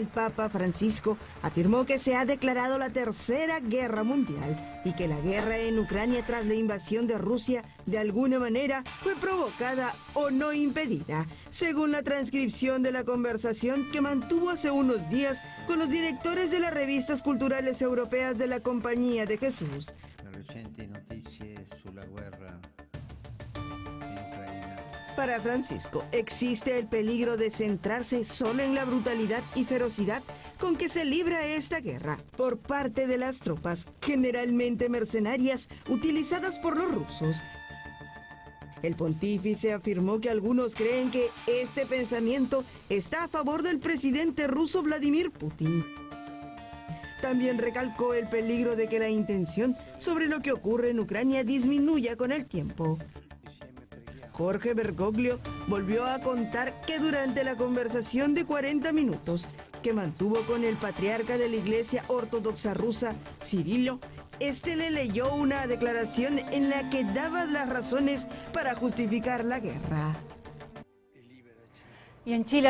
El Papa Francisco afirmó que se ha declarado la Tercera Guerra Mundial y que la guerra en Ucrania tras la invasión de Rusia de alguna manera fue provocada o no impedida, según la transcripción de la conversación que mantuvo hace unos días con los directores de las revistas culturales europeas de la Compañía de Jesús. Para Francisco, existe el peligro de centrarse solo en la brutalidad y ferocidad con que se libra esta guerra por parte de las tropas, generalmente mercenarias, utilizadas por los rusos. El pontífice afirmó que algunos creen que este pensamiento está a favor del presidente ruso Vladimir Putin. También recalcó el peligro de que la intención sobre lo que ocurre en Ucrania disminuya con el tiempo. Jorge Bergoglio volvió a contar que durante la conversación de 40 minutos que mantuvo con el patriarca de la Iglesia Ortodoxa Rusa, Cirilo, este le leyó una declaración en la que daba las razones para justificar la guerra. Y en Chile